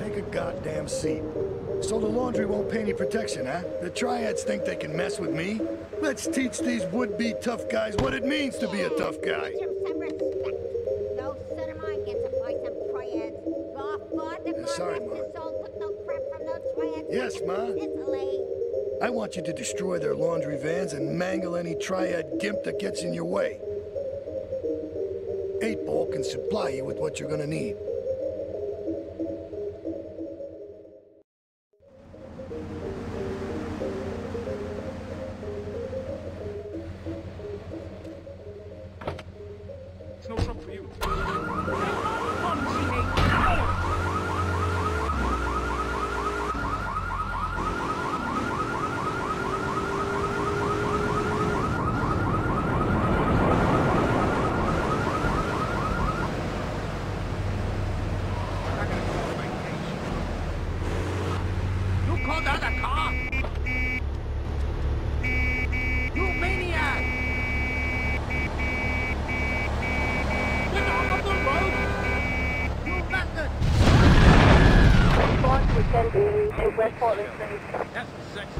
Take a goddamn seat. So the laundry won't pay any protection, huh? The triads think they can mess with me? Let's teach these would-be tough guys what it means to be a tough guy. Show some respect. No son of mine gets to buy some triads. God, God, the Yeah, sorry, Ma. rest his soul, but no crap from no triads. Yes, Ma. I want you to destroy their laundry vans and mangle any triad gimp that gets in your way. Eight Ball can supply you with what you're gonna need. You called the other car? You maniac! Get off of the road! You bastard! Response was sent to West Portland Street. That's a sexy